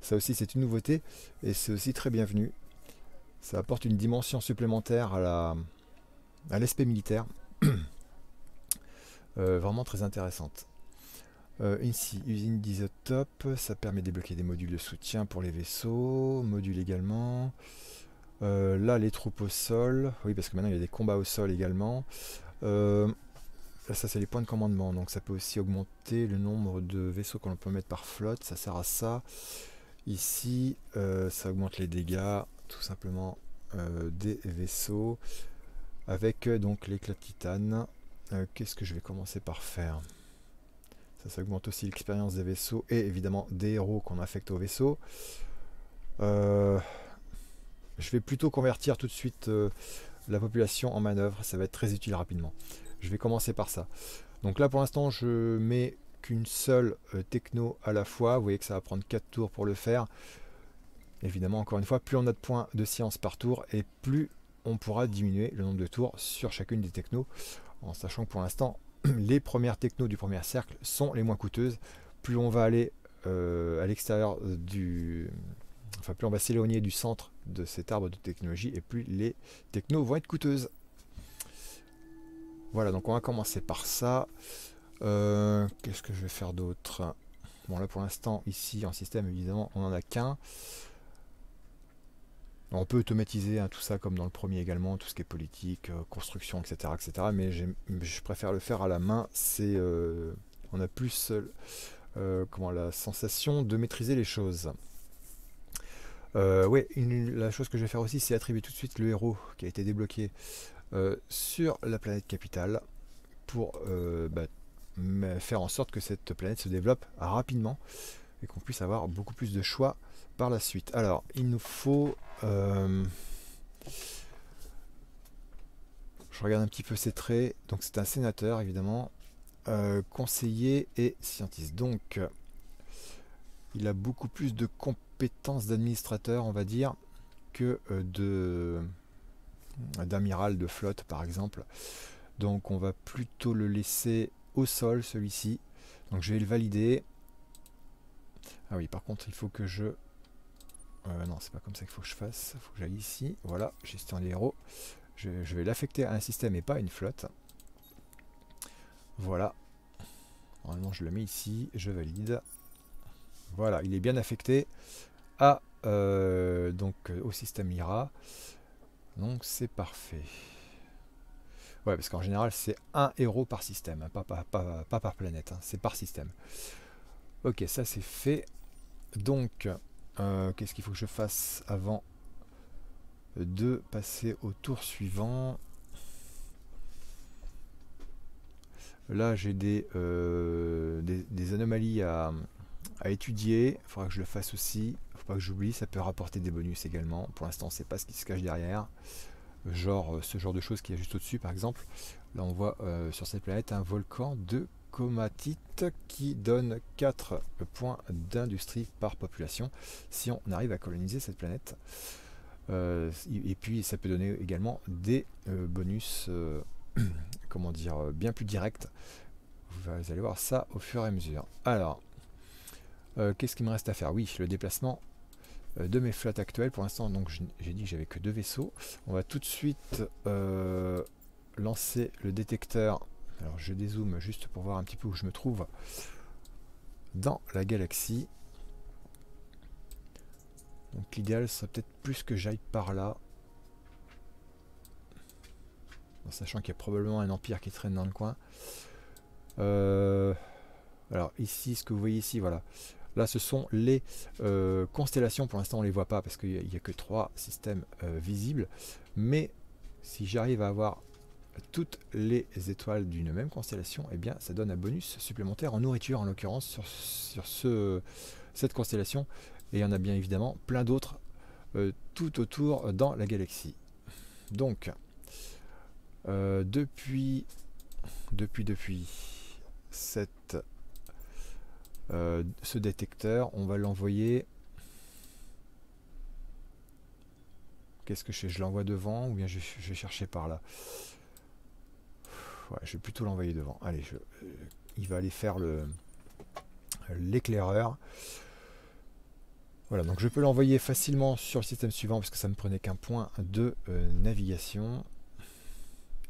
ça aussi c'est une nouveauté et c'est aussi très bienvenu. Ça apporte une dimension supplémentaire à l'aspect militaire. vraiment très intéressante. Euh, ici, usine d'isotope, ça permet de débloquer des modules de soutien pour les vaisseaux, modules également. Euh, là, les troupes au sol, oui, parce que maintenant il y a des combats au sol également. Euh, là, ça, c'est les points de commandement, donc ça peut aussi augmenter le nombre de vaisseaux qu'on peut mettre par flotte, ça sert à ça. Ici, ça augmente les dégâts, tout simplement, des vaisseaux, avec donc l'éclat de titane. Qu'est-ce que je vais commencer par faire? Ça, augmente aussi l'expérience des vaisseaux et évidemment des héros qu'on affecte au vaisseau. Euh, je vais plutôt convertir tout de suite euh, la population en manœuvre. Ça va être très utile rapidement. Je vais commencer par ça. Donc là pour l'instant je mets qu'une seule euh, techno à la fois. Vous voyez que ça va prendre 4 tours pour le faire. Évidemment, encore une fois, plus on a de points de science par tour et plus on pourra diminuer le nombre de tours sur chacune des technos. En sachant que pour l'instant, les premières technos du premier cercle sont les moins coûteuses. Plus on va aller euh, à l'extérieur du... Enfin, plus on va s'éloigner du centre de cet arbre de technologie et plus les technos vont être coûteuses. Voilà, donc on va commencer par ça. Euh, qu'est-ce que je vais faire d'autre? Bon, là pour l'instant, ici en système, évidemment, on n'en a qu'un. On peut automatiser hein, tout ça comme dans le premier également, tout ce qui est politique, euh, construction, etc., etc. Mais je préfère le faire à la main. C'est, euh, on a plus euh, comment la sensation de maîtriser les choses. oui, la chose que je vais faire aussi, c'est attribuer tout de suite le héros qui a été débloqué sur la planète capitale pour bah, faire en sorte que cette planète se développe rapidement et qu'on puisse avoir beaucoup plus de choix par la suite. Alors, il nous faut... Euh, je regarde un petit peu ses traits. Donc c'est un sénateur, évidemment. Euh, conseiller et scientiste. Donc, il a beaucoup plus de compétences d'administrateur, on va dire, que euh, de d'amiral de flotte, par exemple. Donc on va plutôt le laisser au sol, celui-ci. Donc je vais le valider. Ah oui, par contre, il faut que je euh, non, c'est pas comme ça qu'il faut que je fasse. Il faut que j'aille ici. Voilà, gestion des héros. Je, vais l'affecter à un système et pas à une flotte. Voilà. Normalement, je le mets ici. Je valide. Voilà, il est bien affecté à, euh, donc, au système IRA. Donc, c'est parfait. Ouais, parce qu'en général, c'est un héros par système, hein, pas, pas, par planète. Hein, c'est par système. Ok, ça c'est fait. Donc, euh, qu'est-ce qu'il faut que je fasse avant de passer au tour suivant Là, j'ai des, euh, des, anomalies à, étudier. Il faudra que je le fasse aussi. pas que j'oublie, ça peut rapporter des bonus également. Pour l'instant, on ne sait pas ce qui se cache derrière. Genre, euh, ce genre de choses qui est juste au-dessus, par exemple. Là, on voit sur cette planète un volcan de qui donne 4 points d'industrie par population si on arrive à coloniser cette planète. Euh, et puis, ça peut donner également des bonus, comment dire, bien plus directs. Vous allez voir ça au fur et à mesure. Alors, euh, qu'est-ce qu'il me reste à faire? Oui, le déplacement euh, de mes flottes actuelles. Pour l'instant, donc j'ai dit que j'avais que deux vaisseaux. On va tout de suite euh, lancer le détecteur. Alors je dézoome juste pour voir un petit peu où je me trouve dans la galaxie. Donc l'idéal serait peut-être plus que j'aille par là. En sachant qu'il y a probablement un empire qui traîne dans le coin. alors ici, ce que vous voyez ici, voilà. Là, ce sont les euh, constellations. Pour l'instant, on ne les voit pas parce qu'il n'y a, que trois systèmes euh, visibles. Mais si j'arrive à avoir toutes les étoiles d'une même constellation, eh bien, ça donne un bonus supplémentaire en nourriture, en l'occurrence, sur, ce, cette constellation. Et il y en a bien évidemment plein d'autres euh, tout autour dans la galaxie. Donc, depuis, depuis, depuis cette euh, ce détecteur, on va l'envoyer. Qu'est-ce que je fais? Je l'envoie devant ou bien je, vais chercher par là? Je vais plutôt l'envoyer devant. Allez, euh, il va aller faire le l'éclaireur. Voilà, donc je peux l'envoyer facilement sur le système suivant parce que ça me prenait qu'un point de euh, navigation.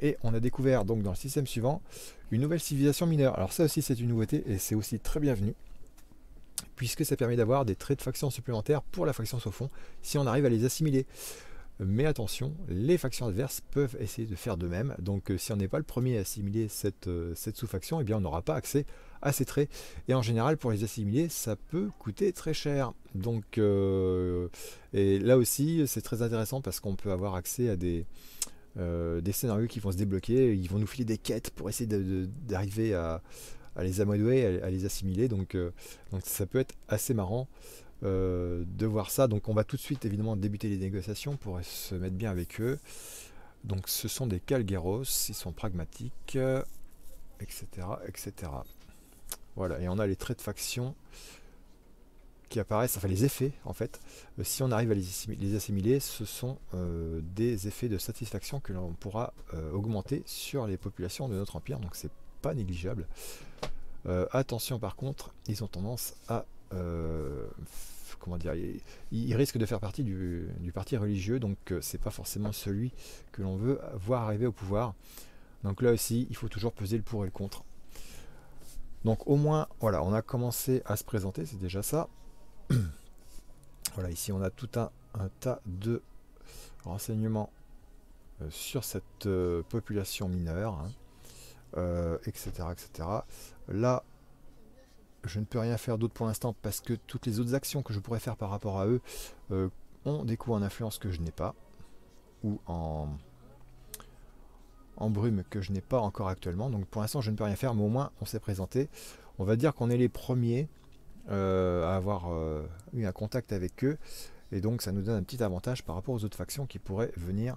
Et on a découvert donc dans le système suivant une nouvelle civilisation mineure. Alors ça aussi c'est une nouveauté et c'est aussi très bienvenu puisque ça permet d'avoir des traits de faction supplémentaires pour la faction fond si on arrive à les assimiler. Mais attention, les factions adverses peuvent essayer de faire de même. Donc euh, si on n'est pas le premier à assimiler cette, euh, cette sous-faction, eh bien on n'aura pas accès à ces traits. Et en général, pour les assimiler, ça peut coûter très cher. Donc euh, et là aussi, c'est très intéressant parce qu'on peut avoir accès à des, des scénarios qui vont se débloquer. Ils vont nous filer des quêtes pour essayer d'arriver à, les amadouer, à, les assimiler. Donc ça peut être assez marrant euh, de voir ça. Donc on va tout de suite évidemment débuter les négociations pour se mettre bien avec eux. Donc ce sont des Calgueros, ils sont pragmatiques, etc. etc. Voilà, et on a les traits de faction qui apparaissent, enfin les effets en fait. Euh, si on arrive à les assimiler, ce sont des effets de satisfaction que l'on pourra augmenter sur les populations de notre empire. Donc c'est pas négligeable. Euh, attention par contre, ils ont tendance à... Euh, comment dire ils, risquent de faire partie du, parti religieux, donc euh, c'est pas forcément celui que l'on veut voir arriver au pouvoir. Donc là aussi, il faut toujours peser le pour et le contre. Donc au moins, voilà, on a commencé à se présenter, c'est déjà ça. voilà, ici on a tout un, tas de renseignements sur cette population mineure. Hein etc., euh, etc. Là, je ne peux rien faire d'autre pour l'instant parce que toutes les autres actions que je pourrais faire par rapport à eux euh, ont des coûts en influence que je n'ai pas ou en, en brume que je n'ai pas encore actuellement. Donc pour l'instant, je ne peux rien faire, mais au moins on s'est présenté. On va dire qu'on est les premiers euh, à avoir eu un contact avec eux. Et donc ça nous donne un petit avantage par rapport aux autres factions qui pourraient venir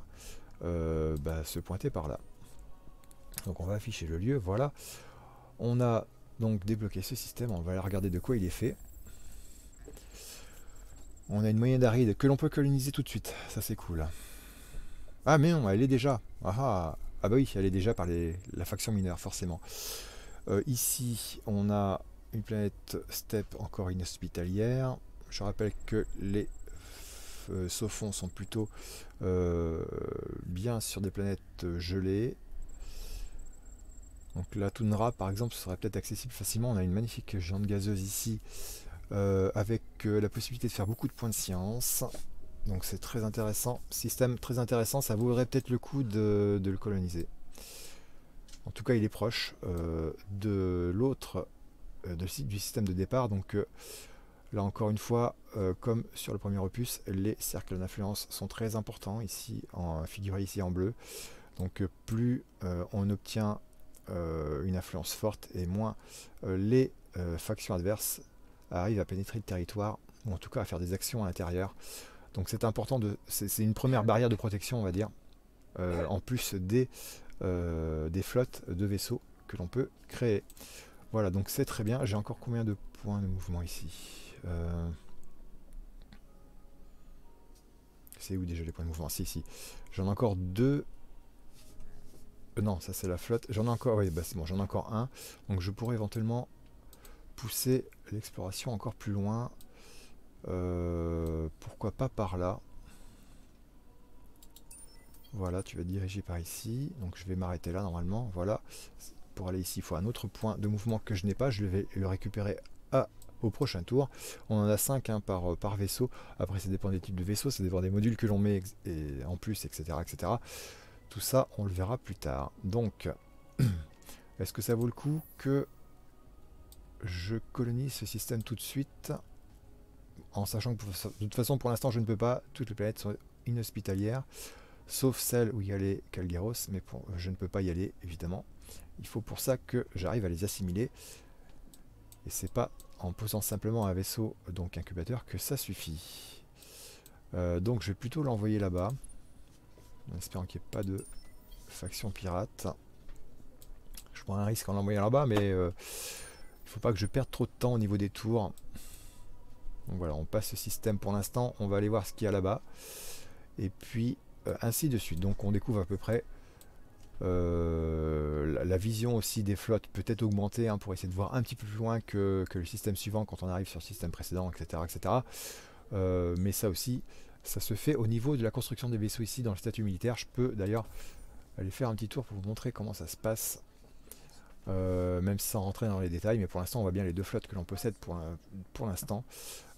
bah, se pointer par là. Donc on va afficher le lieu, voilà. On a donc débloqué ce système, on va aller regarder de quoi il est fait. On a une moyenne d'aride que l'on peut coloniser tout de suite, ça c'est cool. Ah mais non, elle est déjà. Ah, ah, ah bah oui, elle est déjà par la faction mineure, forcément. Euh, ici, on a une planète steppe encore inhospitalière. Je rappelle que les euh, sont plutôt euh, bien sur des planètes gelées donc la toundra par exemple serait peut-être accessible facilement. On a une magnifique géante gazeuse ici euh, avec euh, la possibilité de faire beaucoup de points de science. Donc c'est très intéressant. Système très intéressant, ça vaudrait peut-être le coup de, le coloniser. En tout cas il est proche euh, de l'autre du système de départ. Donc là encore une fois, comme sur le premier opus, les cercles d'influence sont très importants ici, en, figuré ici en bleu. Donc plus on obtient une influence forte et moins euh, les euh, factions adverses arrivent à pénétrer le territoire ou en tout cas à faire des actions à l'intérieur. Donc c'est important, de, c'est une première barrière de protection, on va dire, en plus des, des flottes de vaisseaux que l'on peut créer. Voilà, donc c'est très bien. J'ai encore combien de points de mouvement ici C'est où déjà les points de mouvement? Si, si. J'en ai encore deux. Euh, non, ça c'est la flotte. J'en ai encore, oui, bah c'est bon, j'en ai encore un. Donc je pourrais éventuellement pousser l'exploration encore plus loin. Euh, pourquoi pas par là Voilà, tu vas diriger par ici. Donc je vais m'arrêter là normalement. Voilà. Pour aller ici, il faut un autre point de mouvement que je n'ai pas. Je vais le récupérer au prochain tour. On en a 5 hein, par, euh, par vaisseau. Après, ça dépend des types de vaisseaux, ça dépend des modules que l'on met et, en plus, etc., etc. Tout ça, on le verra plus tard. Donc, est-ce que ça vaut le coup que je colonise ce système tout de suite en sachant que de toute façon, pour l'instant, je ne peux pas. Toutes les planètes sont inhospitalières, sauf celle où il y a les Calgaros, mais je ne peux pas y aller, évidemment. Il faut pour ça que j'arrive à les assimiler. Et c'est pas en posant simplement un vaisseau, donc incubateur, que ça suffit. Euh, donc je vais plutôt l'envoyer là-bas, en espérant qu'il n'y ait pas de faction pirate. Je prends un risque en l'envoyant là-bas, mais il euh, ne faut pas que je perde trop de temps au niveau des tours. Donc voilà, on passe ce système pour l'instant, on va aller voir ce qu'il y a là-bas. Et puis, euh, ainsi de suite. Donc on découvre à peu près euh, la, vision aussi des flottes peut être augmentée hein, pour essayer de voir un petit peu plus loin que, le système suivant quand on arrive sur le système précédent, etc. etc. Mais ça aussi, ça se fait au niveau de la construction des vaisseaux ici dans le statut militaire. Je peux d'ailleurs aller faire un petit tour pour vous montrer comment ça se passe. Euh, même sans rentrer dans les détails, mais pour l'instant on voit bien les deux flottes que l'on possède pour, pour l'instant.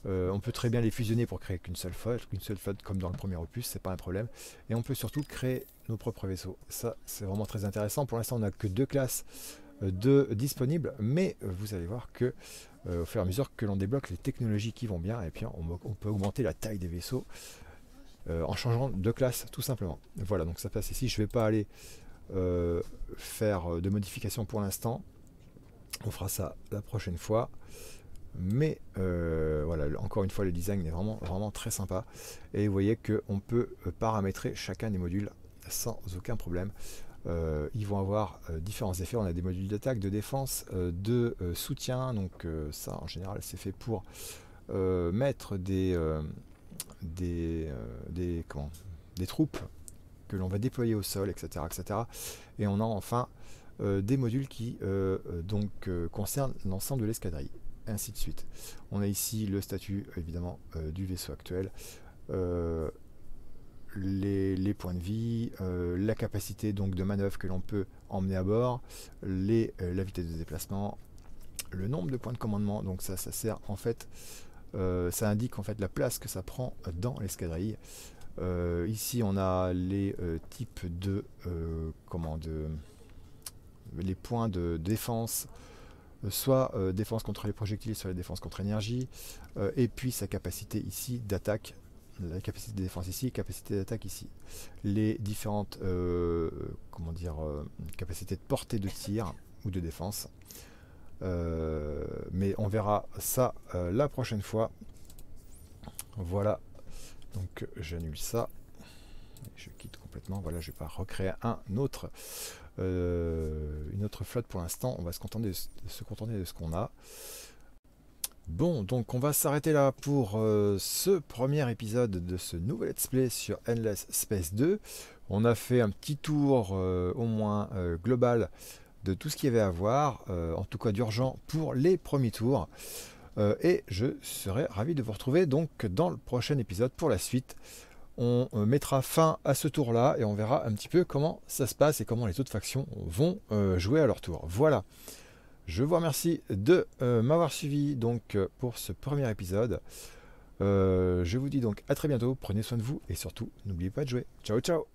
on peut très bien les fusionner pour créer qu'une seule flotte, qu'une seule flotte comme dans le premier opus, c'est pas un problème. Et on peut surtout créer nos propres vaisseaux. Ça, c'est vraiment très intéressant. Pour l'instant, on n'a que deux classes euh, de disponibles, mais euh, vous allez voir que euh, au fur et à mesure que l'on débloque les technologies qui vont bien, et puis on, peut augmenter la taille des vaisseaux en changeant de classe, tout simplement. Voilà, donc ça passe ici. Je ne vais pas aller faire de modifications pour l'instant. On fera ça la prochaine fois. Mais voilà, encore une fois, le design est vraiment, vraiment très sympa. Et vous voyez qu'on peut paramétrer chacun des modules sans aucun problème. Euh, ils vont avoir euh, différents effets. On a des modules d'attaque, de défense, euh, de soutien. Donc ça, en général, c'est fait pour mettre des, des, des, comment, des troupes que l'on va déployer au sol, etc. etc. Et on a enfin des modules qui donc concernent l'ensemble de l'escadrille, ainsi de suite. On a ici le statut évidemment du vaisseau actuel les, points de vie, euh, la capacité donc de manœuvre que l'on peut emmener à bord, euh, la vitesse de déplacement, le nombre de points de commandement. Donc ça, ça sert en fait, euh, ça indique en fait la place que ça prend dans l'escadrille. ici, on a les types de, comment, les points de défense soit défense contre les projectiles, soit la défense contre énergie, et puis sa capacité ici d'attaque la capacité de défense ici, capacité d'attaque ici. Les différentes euh, comment dire, euh, capacités de portée de tir ou de défense. Euh, mais on verra ça la prochaine fois. Voilà. Donc j'annule ça. Je quitte complètement. Voilà, je vais pas recréer un autre, une autre flotte pour l'instant. On va se contenter se contenter de ce qu'on a. Bon, donc on va s'arrêter là pour euh, ce premier épisode de ce nouvel let's play sur Endless Space 2. On a fait un petit tour euh, au moins euh, global de tout ce qu'il y avait à voir, en tout cas d'urgent pour les premiers tours. et je serai ravi de vous retrouver donc dans le prochain épisode pour la suite. On mettra fin à ce tour-là et on verra un petit peu comment ça se passe et comment les autres factions vont jouer à leur tour. Voilà. Je vous remercie de euh, m'avoir suivi donc euh, pour ce premier épisode. Euh, je vous dis donc à très bientôt, prenez soin de vous et surtout n'oubliez pas de jouer. Ciao ciao